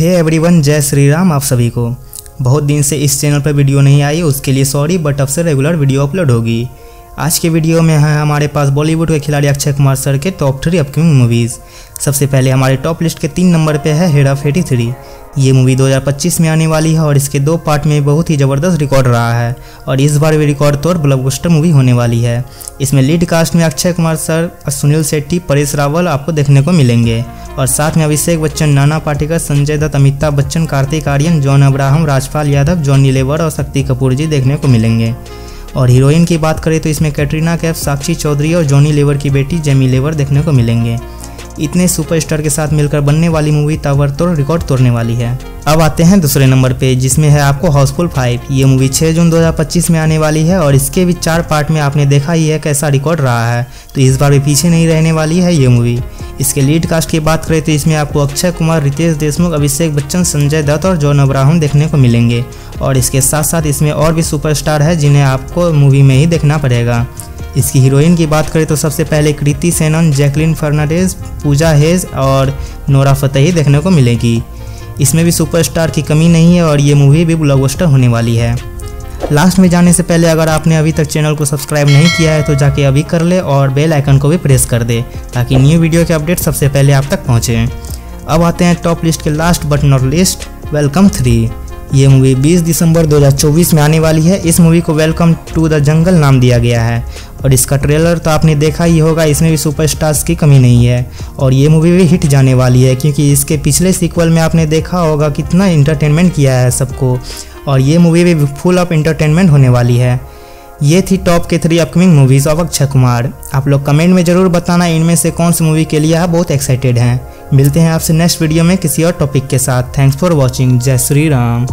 Hey everyone जय श्री राम आप सभी को। बहुत दिन से इस चैनल पर वीडियो नहीं आई, उसके लिए सॉरी बट अब से रेगुलर वीडियो अपलोड होगी। आज के वीडियो में है हमारे पास बॉलीवुड के खिलाड़ी अक्षय कुमार सर के टॉप थ्री अपकमिंग मूवीज़ सबसे पहले हमारे टॉप लिस्ट के तीन नंबर पे है हेरा फेटी थ्री ये मूवी 2025 में आने वाली है और इसके दो पार्ट में बहुत ही ज़बरदस्त रिकॉर्ड रहा है और इस बार भी रिकॉर्ड तौर ब्लॉकबस्टर मूवी होने वाली है। इसमें लीड कास्ट में अक्षय कुमार सर, सुनील शेट्टी, परेश रावल आपको देखने को मिलेंगे। और साथ में अभिषेक बच्चन, नाना पाटेकर, संजय दत्त, अमिताभ बच्चन, कार्तिक आर्यन, जॉन अब्राहम, राजपाल यादव, जॉनी लेवर और शक्ति कपूर जी देखने को मिलेंगे। और हीरोइन की बात करें तो इसमें कैटरीना कैफ, साक्षी चौधरी और जॉनी लेवर की बेटी जेमी लेवर देखने को मिलेंगे। इतने सुपरस्टार के साथ मिलकर बनने वाली मूवी ताबड़तोड़ रिकॉर्ड तोड़ने वाली है। अब आते हैं दूसरे नंबर पे, जिसमें है आपको हाउसफुल फाइव। ये मूवी 6 जून 2025 में आने वाली है और इसके भी चार पार्ट में आपने देखा ही है कैसा रिकॉर्ड रहा है। तो इस बार भी पीछे नहीं रहने वाली है ये मूवी। इसके लीड कास्ट की बात करें तो इसमें आपको अक्षय कुमार, रितेश देशमुख, अभिषेक बच्चन, संजय दत्त और जॉन अब्राहम देखने को मिलेंगे। और इसके साथ साथ इसमें और भी सुपरस्टार है जिन्हें आपको मूवी में ही देखना पड़ेगा। इसकी हीरोइन की बात करें तो सबसे पहले कृति सेनन, जैकलिन फर्नांडेज पूजा हेज और नोरा फतेही देखने को मिलेगी। इसमें भी सुपरस्टार की कमी नहीं है और ये मूवी भी ब्लॉकबस्टर होने वाली है। लास्ट में जाने से पहले अगर आपने अभी तक चैनल को सब्सक्राइब नहीं किया है तो जाके अभी कर ले और बेल आइकन को भी प्रेस कर दे, ताकि न्यू वीडियो के अपडेट सबसे पहले आप तक पहुँचें। अब आते हैं टॉप लिस्ट के last but not least Welcome three ये मूवी 20 दिसंबर 2024 में आने वाली है। इस मूवी को वेलकम टू द जंगल नाम दिया गया है। और इसका ट्रेलर तो आपने देखा ही होगा, इसमें भी सुपरस्टार्स की कमी नहीं है। और ये मूवी भी हिट जाने वाली है, क्योंकि इसके पिछले सीक्वल में आपने देखा होगा कितना इंटरटेनमेंट किया है सबको। और ये मूवी भी फुल ऑफ़ इंटरटेनमेंट होने वाली है। ये थी टॉप के three upcoming movies of Akshay Kumar आप लोग कमेंट में ज़रूर बताना, इनमें से कौन सी मूवी के लिए आप बहुत एक्साइटेड हैं। मिलते हैं आपसे नेक्स्ट वीडियो में किसी और टॉपिक के साथ. थैंक्स फॉर वॉचिंग जय श्री राम.